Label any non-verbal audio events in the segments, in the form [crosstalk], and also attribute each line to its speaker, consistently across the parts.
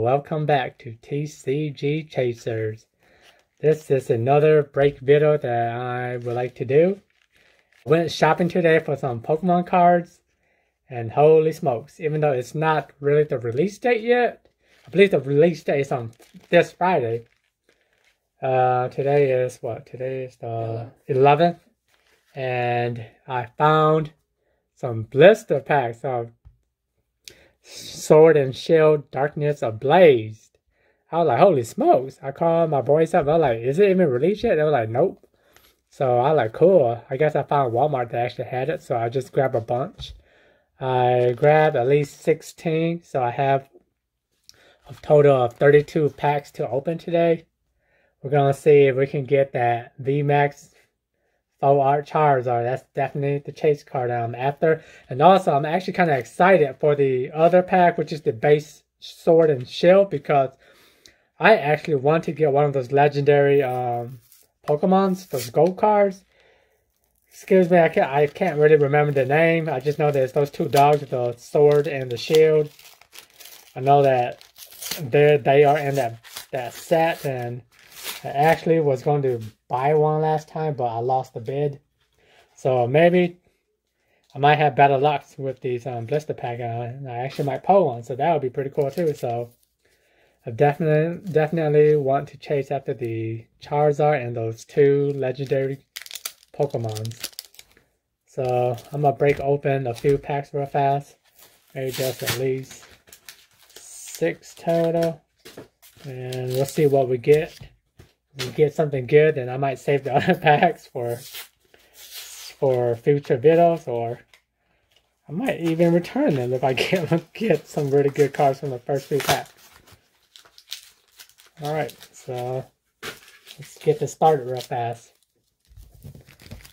Speaker 1: welcome back to TCG Chasers. This is another break video that I would like to do. Went shopping today for some Pokemon cards and holy smokes, even though it's not really the release date yet, I believe the release date is on this Friday. Uh, today is what? Today is the 11th and I found some blister packs of Sword and Shield Darkness Ablaze. I was like, holy smokes. I called my boys up. I was like, is it even released yet? They were like, nope. So I was like, cool. I guess I found Walmart that actually had it. So I just grabbed a bunch. I grabbed at least 16. So I have a total of 32 packs to open today. We're going to see if we can get that VMAX Full Art Charizard. That's definitely the chase card I'm after. And also, I'm actually kind of excited for the other pack, which is the base sword and shield, because I actually want to get one of those legendary um, Pokemons, those gold cards. Excuse me, I can't, I can't really remember the name. I just know there's those two dogs, the sword and the shield. I know that they they are in that that set, and I actually was going to buy one last time, but I lost the bid. So maybe I might have better luck with these um, blister pack. Uh, I actually might pull one, so that would be pretty cool too. So I definitely definitely want to chase after the Charizard and those two legendary Pokemons. So I'm gonna break open a few packs real fast. Maybe just at least six total. And we'll see what we get we get something good, then I might save the other [laughs] packs for for future videos, or I might even return them if I get [laughs] get some really good cards from the first few packs. All right, so let's get this started real fast.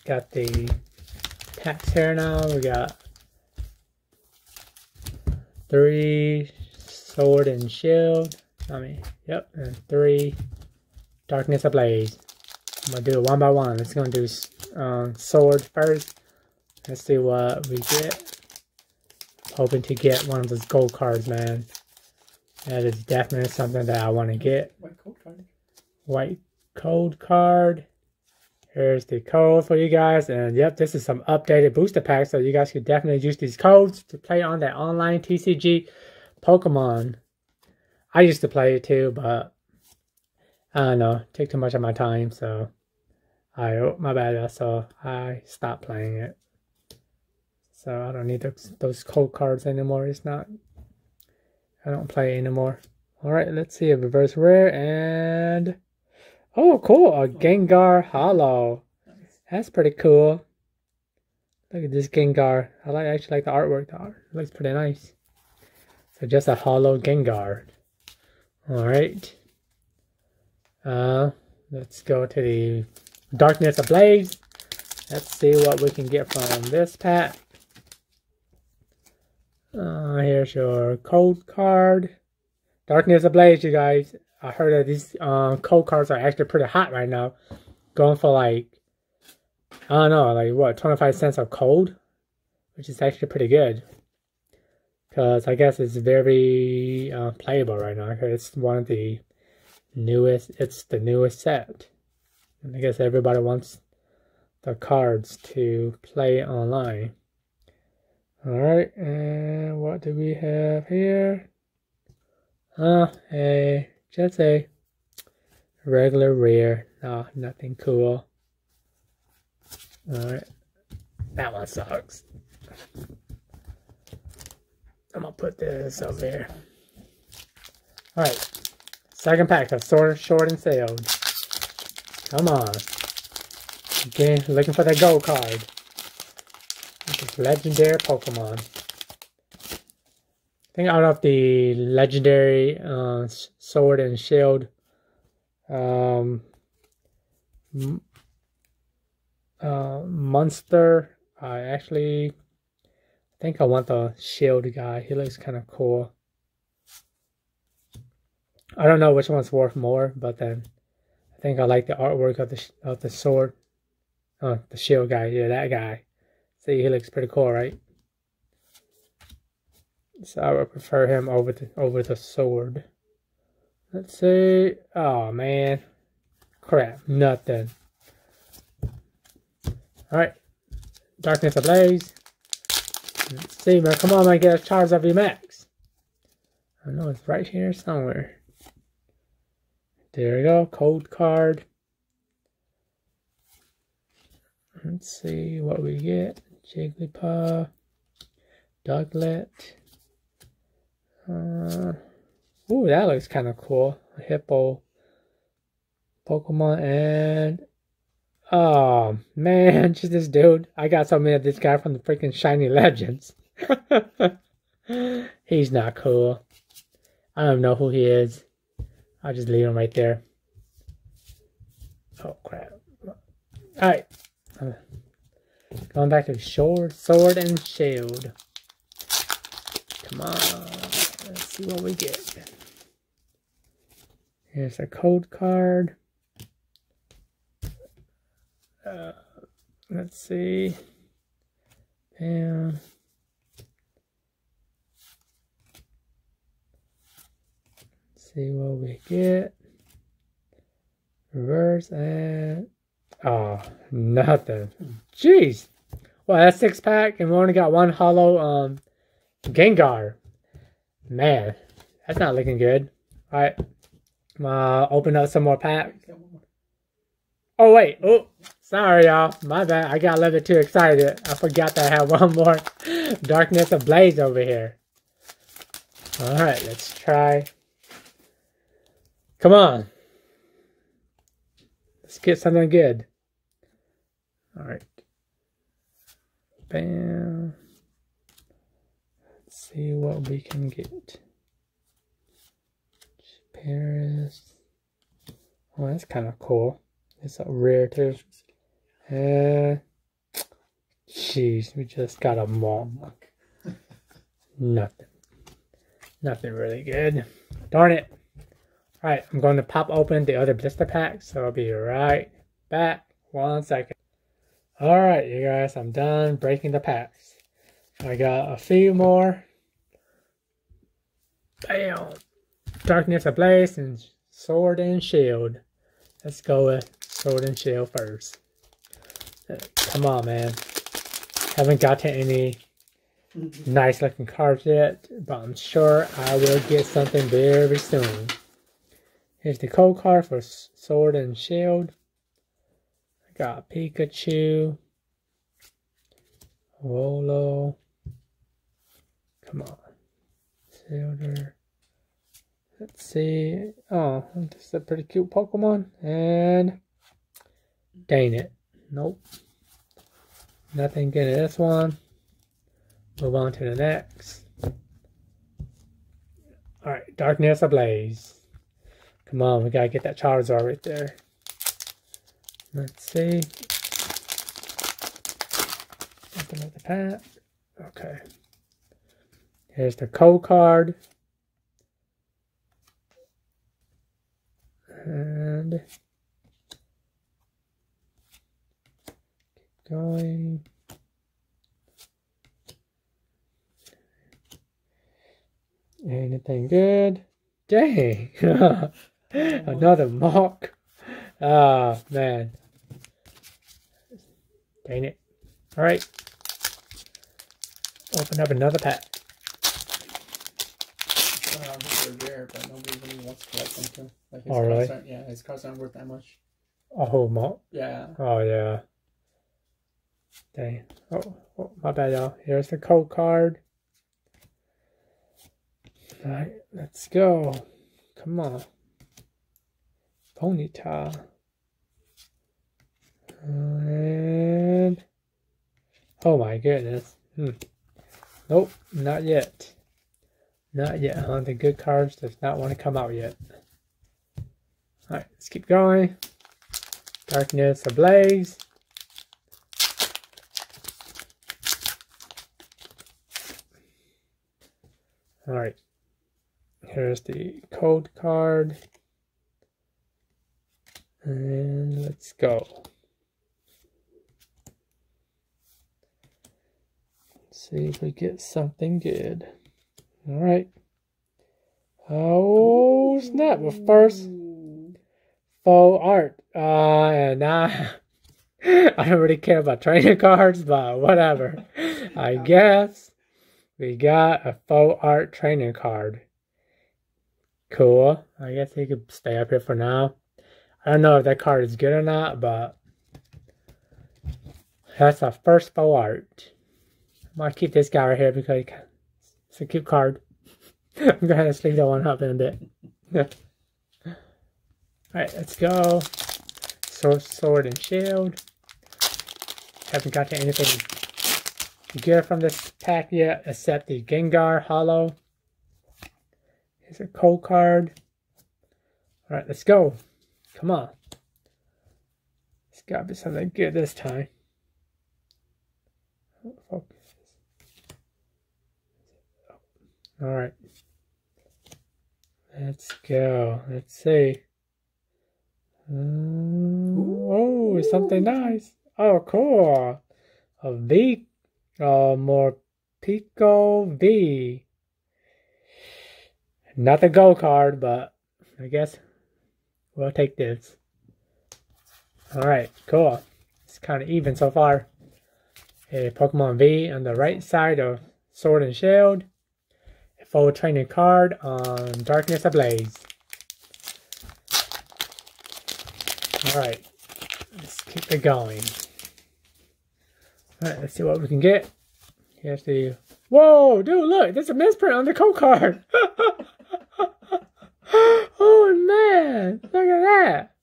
Speaker 1: Got the packs here now. We got three sword and shield. I mean, yep, and three Darkness Ablaze. I'm gonna do it one by one. Let's gonna do um, sword first. Let's see what we get. Hoping to get one of those gold cards, man. That is definitely something that I want to get.
Speaker 2: White code card.
Speaker 1: White code card. Here's the code for you guys. And yep, this is some updated booster packs. So you guys could definitely use these codes to play on that online TCG Pokemon. I used to play it too, but I don't know, take too much of my time, so I oh my bad, so I stopped playing it. So I don't need those, those code cards anymore. It's not. I don't play anymore. All right, let's see a reverse rare and oh, cool, a Gengar Hollow. That's pretty cool. Look at this Gengar. I like actually like the artwork. The art looks pretty nice. So just a hollow Gengar. All right. Uh, let's go to the Darkness Ablaze. Let's see what we can get from this pack. Uh, here's your code card. Darkness Ablaze, you guys. I heard that these uh, code cards are actually pretty hot right now. Going for like, I don't know, like what, 25 cents of cold? Which is actually pretty good. Because I guess it's very uh, playable right now. It's one of the newest it's the newest set. And i guess everybody wants the cards to play online. All right and what do we have here? Uh a just a regular rare. No nothing cool. All right that one sucks. I'm gonna put this over here. All right Second pack of Sword, Short, and Sailed. Come on. Again, looking for that gold card. This legendary Pokemon. I think out of the legendary uh, Sword and Shield um, uh, monster, I actually think I want the shield guy. He looks kind of cool. I don't know which one's worth more, but then I think I like the artwork of the of the sword. Oh, the shield guy. Yeah, that guy. See, he looks pretty cool, right? So I would prefer him over the over the sword. Let's see. Oh, man. Crap. Nothing. Alright. Darkness Ablaze. Let's see, man. Come on, man. Get a Charizard VMAX. I know it's right here somewhere. There we go. Code card. Let's see what we get. Jigglypuff. Ducklett. Uh, ooh, that looks kind of cool. A hippo. Pokemon and... Oh, man, [laughs] just this dude. I got so many of this guy from the freaking Shining Legends. [laughs] He's not cool. I don't know who he is. I'll just leave him right there. Oh, crap. Alright. Going back to sword, sword and shield. Come on. Let's see what we get. Here's a code card. Uh, let's see. Bam. See what we get. Reverse and oh, nothing. Jeez. Well, that's six pack, and we only got one hollow um Gengar. Man, that's not looking good. All right, I'm uh, open up some more packs. Oh wait, oh, sorry y'all, my bad. I got a little too excited. I forgot that I have [laughs] one more Darkness Ablaze over here. All right, let's try. Come on. Let's get something good. All right. Bam. Let's see what we can get. Paras. Oh, that's kind of cool. It's a rare too. Uh, jeez, we just got a mom. [laughs] Nothing. Nothing really good. Darn it. Alright, I'm going to pop open the other blister pack, so I'll be right back. One second. Alright, you guys, I'm done breaking the packs. I got a few more. Bam! Darkness Ablaze and Sword and Shield. Let's go with Sword and Shield first. Come on, man. Haven't gotten any mm-hmm. nice looking cards yet, but I'm sure I will get something very soon. Here's the code card for Sword and Shield. I got Pikachu. Rolo. Come on. Silver. Let's see. Oh, this is a pretty cute Pokemon. And dang it. Nope. Nothing good in this one. Move on to the next. Alright, Darkness Ablaze. Come on, we gotta get that Charizard right there. Let's see. Open up the pack. Okay. Here's the code card. And keep going. Anything good? Dang! [laughs] [laughs] Another mock. Ah, oh, man. Dang it. Alright. Open up another pack.
Speaker 2: Uh, rare, but nobody really wants to collect them too. Like his
Speaker 1: Oh, really?
Speaker 2: aren't, yeah, his cards aren't worth that much.
Speaker 1: A whole mock?
Speaker 2: Yeah.
Speaker 1: Oh, yeah. Dang. Oh, oh my bad, y'all. Here's the code card. Alright, let's go. Come on. Ponyta. And oh my goodness. Hmm. Nope, not yet. Not yet, huh? The good cards does not want to come out yet. Alright, let's keep going. Darkness ablaze. Alright. Here's the code card. And let's go. Let's see if we get something good. All right. Oh snap! Well, first full art. Uh, and I, [laughs] I don't really care about trading cards, but whatever. [laughs] I guess we got a full art training card. Cool. I guess he could stay up here for now. I don't know if that card is good or not, but that's our first full art. I'm gonna keep this guy right here because it's a cute card. [laughs] I'm gonna sleep that one up in a bit. [laughs] Alright, let's go. Sword, sword and shield. Haven't gotten anything good from this pack yet, except the Gengar Hollow. Here's a cold card. Alright, let's go. Come on. It's gotta be something good this time. Focus. Alright. Let's go. Let's see. Um, oh, something nice. Oh, cool. A V. Uh, more Pico V. Not the go card, but I guess we'll take this. Alright, cool. It's kind of even so far. A Pokemon V on the right side of Sword and Shield. A full training card on Darkness Ablaze. Alright, let's keep it going. Alright, let's see what we can get. Here's the. Whoa, dude, look, there's a misprint on the code card. [laughs] oh man, look at that.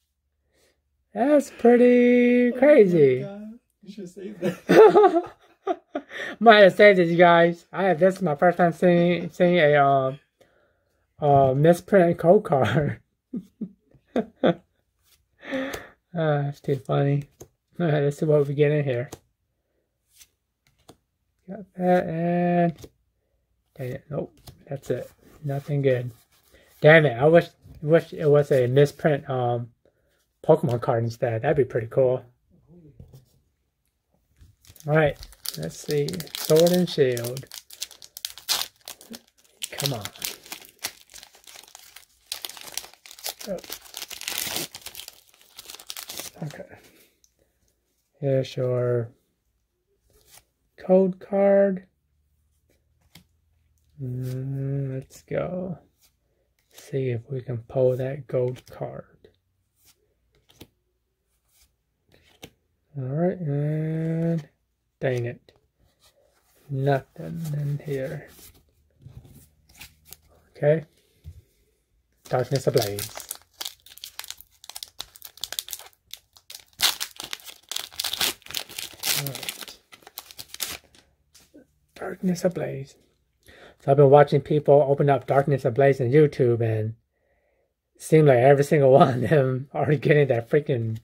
Speaker 1: That's pretty crazy.
Speaker 2: Oh. You should save that. [laughs]
Speaker 1: Might have saved it, you guys. I have this is my first time seeing seeing a um uh misprint code card. uh, [laughs] that's too funny. Alright, [laughs] let's see what we get in here. Got that and dang it, nope, that's it. Nothing good. Damn it, I wish wish it was a misprint um Pokemon card instead. That'd be pretty cool. Alright, let's see. Sword and shield. Come on. Oh. Okay. Here's your code card. Mm, let's go. See if we can pull that gold card. Alright, and dang it. Nothing in here. Okay. Darkness ablaze. Darkness ablaze. So I've been watching people open up Darkness Ablaze on YouTube and it seemed like every single [laughs] one of them are getting that freaking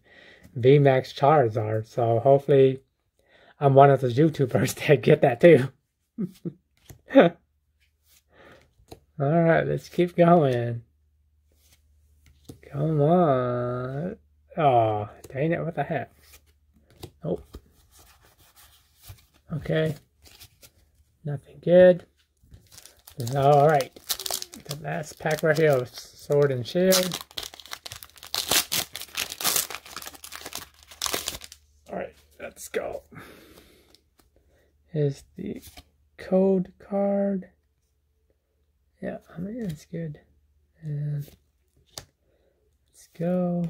Speaker 1: VMAX Charizard. So hopefully I'm one of those YouTubers [laughs] that get that too. [laughs] Alright, let's keep going. Come on. Oh, dang it, what the heck? Nope. Okay. Nothing good. Alright. The last pack right here of Sword and Shield. Alright, let's go. Is the code card. Yeah, I mean, that's good. And let's go.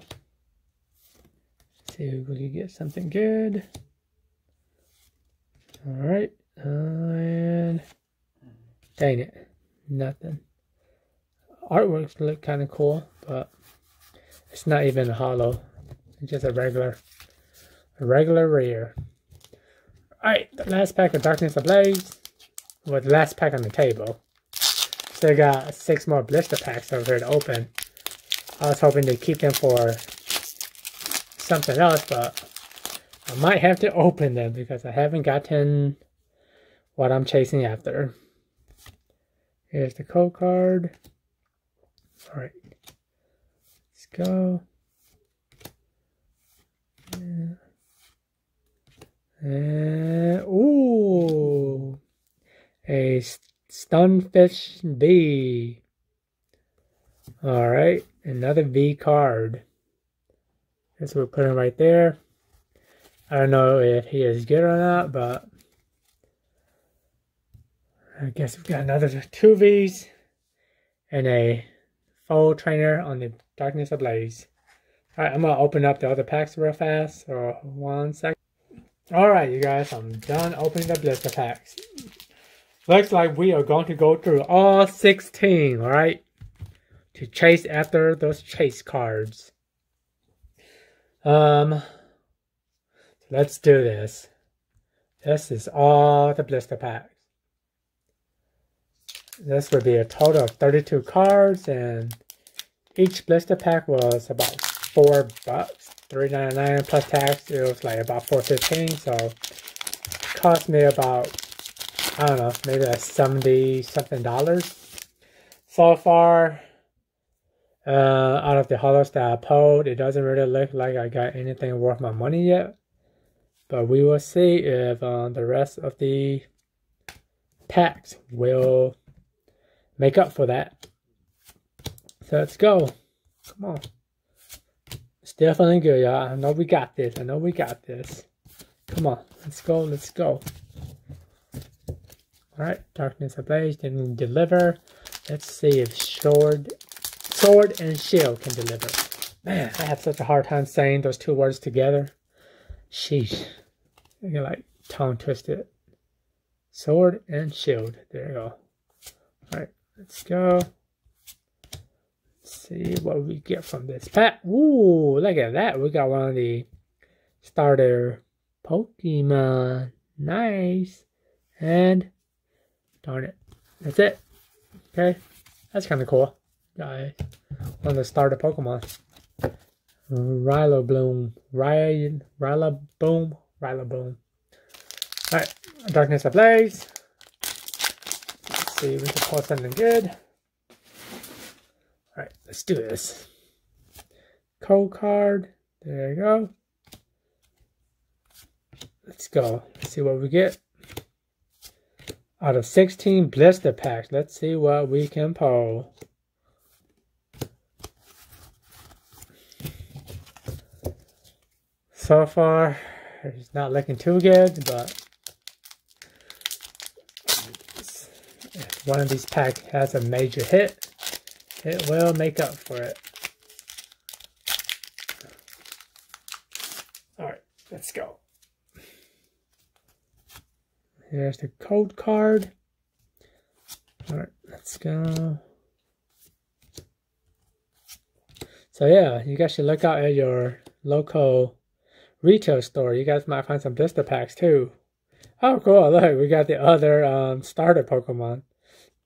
Speaker 1: See if we can get something good. Alright, and dang it, nothing. Artworks look kind of cool, but it's not even hollow. It's just a regular, regular rare. Alright, the last pack of Darkness Ablaze. Well, the last pack on the table. Still got six more blister packs over here to open. I was hoping to keep them for something else, but I might have to open them because I haven't gotten what I'm chasing after. Here's the code card. Alright. Let's go. And, ooh. A Stunfisk V. Alright, another V card. This we're putting right there. I don't know if he is good or not, but I guess we've got another two V's and a full trainer on the Darkness Ablaze. Alright, I'm gonna open up the other packs real fast. So one second. Alright, you guys, I'm done opening the blister packs. Looks like we are going to go through all 16, alright? To chase after those chase cards. Um, let's do this. This is all the blister packs. This would be a total of 32 cards, and each blister pack was about four bucks, three ninety nine plus tax. It was like about four fifteen, so it cost me about I don't know, maybe like seventy something dollars so far. Uh, out of the holos that I pulled, it doesn't really look like I got anything worth my money yet. But we will see if uh, the rest of the packs will make up for that. So let's go. Come on. Definitely good, y'all. I know we got this. I know we got this. Come on. Let's go. Let's go. Alright. Darkness Ablaze didn't deliver. Let's see if Sword, Sword and Shield can deliver. Man, I have such a hard time saying those two words together. Sheesh. Get like tongue twisted. Sword and Shield. There you go. Alright. Let's go see what we get from this pack. Ooh, look at that. We got one of the starter Pokemon. Nice. And darn it. That's it. Okay. That's kind of cool. Guys. One of the starter Pokemon. Rillaboom. Ry Rillaboom. Rillaboom. Alright. Darkness Ablaze. Let's see if we can pull something good. Let's do this. Code card. There you go. Let's go. Let's see what we get. Out of 16 blister packs, let's see what we can pull. So far, it's not looking too good, but if one of these packs has a major hit, it will make up for it. Alright, let's go. Here's the code card. Alright, let's go. So yeah, you guys should look out at your local retail store. You guys might find some blister packs too. Oh, cool. Look, we got the other um, starter Pokemon.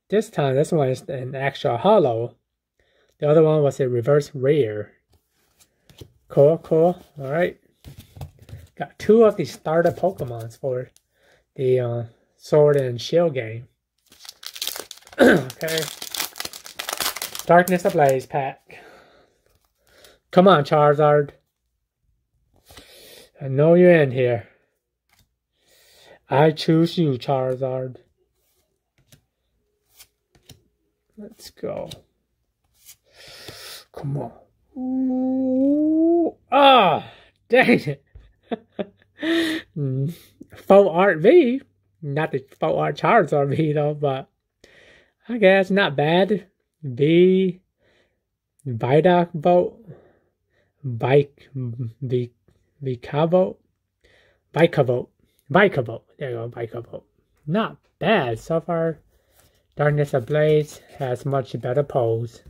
Speaker 1: This time, this one is an actual holo. The other one was a reverse rare. Cool, cool. All right. Got two of the starter Pokemons for the uh, Sword and Shield game. [clears throat] okay. Darkness Ablaze pack. Come on, Charizard. I know you're in here. I choose you, Charizard. Let's go. Come on. Ooh. Ah, dang it. Full Art V. Not the Full Art Charizard V though, but I guess not bad. V. Vidoc vote. Bike. V. Vicavo. Vicavo. Vicavo. There you go. Vicavo. Not bad. So far, Darkness Ablaze has much better pose.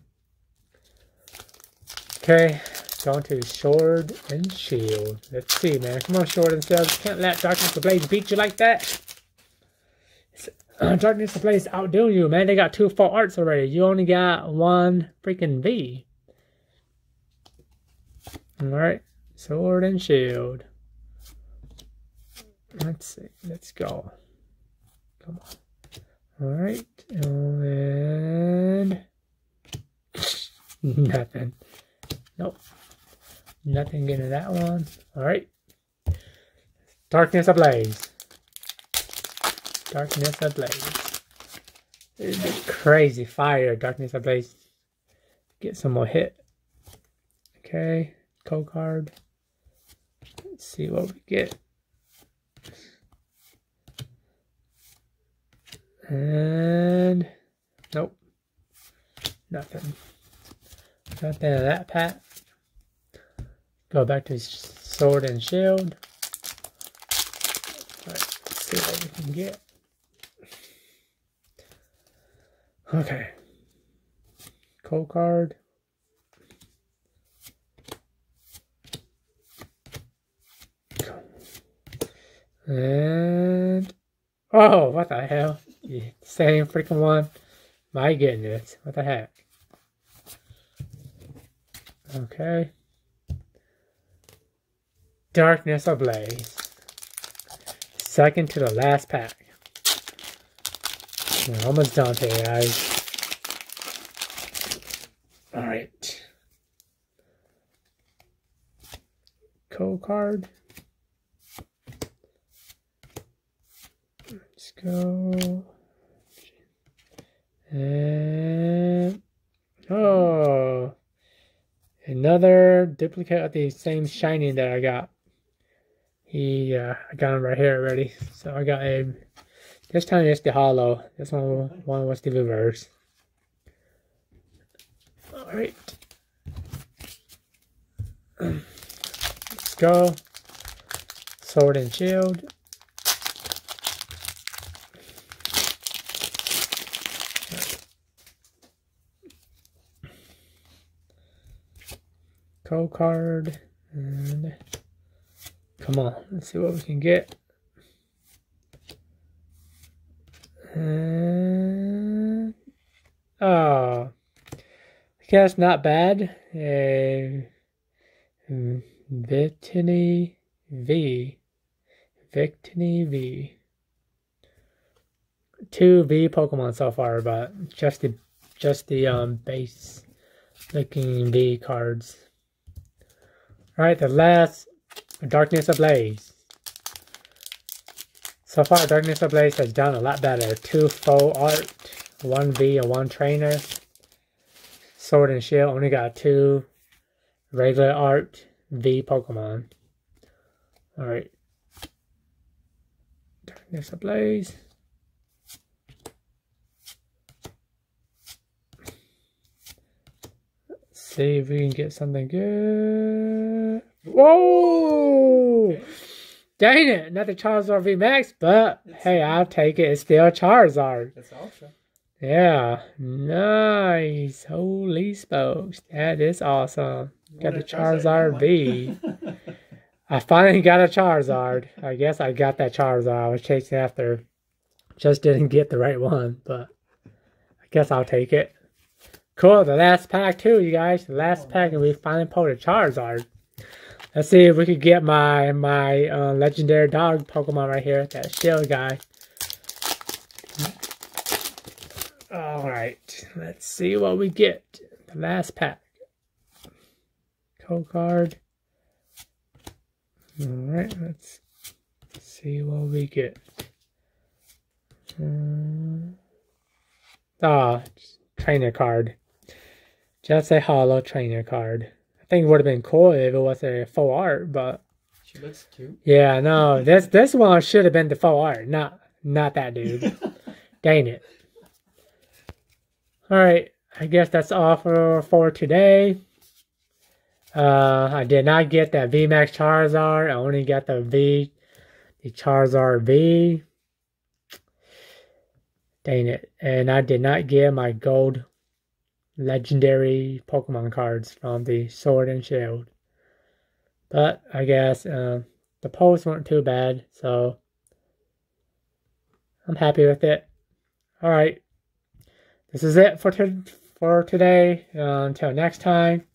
Speaker 1: Okay, going to Sword and Shield. Let's see, man. Come on, Sword and Shield. Can't let Darkness Ablaze beat you like that. [clears throat] Darkness Ablaze outdoing you, man. They got two full arts already. You only got one freaking V. Alright, Sword and Shield. Let's see. Let's go. Come on. Alright, and... [laughs] Nothing. Nope. Nothing into that one. Alright. Darkness ablaze. Darkness ablaze. Crazy fire, darkness ablaze. get some more hit. Okay, code card. Let's see what we get. And nope, nothing. Nothing in that pack. Go back to sword and shield. Let's see what we can get. Okay. Code card. And oh, what the hell? Same freaking one. My goodness, what the heck? Okay. Darkness Ablaze. Second to the last pack. We're almost done here, guys. Alright. Co card. Let's go. And oh, another duplicate of the same shining that I got. He, uh, I got him right here already. So I got a. This time it's the hollow. This one, one was the reverse. All right. Let's go. Sword and shield. Code card and come on, let's see what we can get. And oh, guess not bad. A Victini V, Victini V. Two V Pokemon so far, but just the just the um base looking V cards. Alright, the last Darkness Ablaze. So far, Darkness Ablaze has done a lot better. Two full art, one V and one trainer. Sword and Shield only got two regular art V Pokemon. Alright. Darkness Ablaze. Let's see if we can get something good. Whoa! Dang it, another Charizard V Max, but it's, hey, I'll take it. It's still Charizard.
Speaker 2: It's Ultra.
Speaker 1: Yeah, nice. Holy smokes, that is awesome. got the Charizard, Charizard V. [laughs] I finally got a Charizard. I guess I got that Charizard I was chasing after. Just didn't get the right one, but I guess I'll take it. Cool, the last pack too, you guys. The last pack, and we finally pulled a Charizard. Let's see if we could get my my uh, legendary dog Pokemon right here, that shield guy. Alright, let's see what we get. The last pack. Code card. Alright, let's see what we get. Um, ah, trainer card. Just a hollow trainer card. I think it would have been cool if it was a full art, but
Speaker 2: she looks cute.
Speaker 1: Yeah, no, this this one should have been the full art, not not that dude. [laughs] Dang it. All right, I guess that's all for for today. Uh, I did not get that VMAX Charizard. I only got the V, the Charizard V. Dang it. And I did not get my gold legendary Pokemon cards from the Sword and Shield. But I guess uh, the posts weren't too bad, so I'm happy with it. All right, this is it for to for today. Uh, until next time,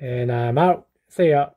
Speaker 1: and I'm out. See ya.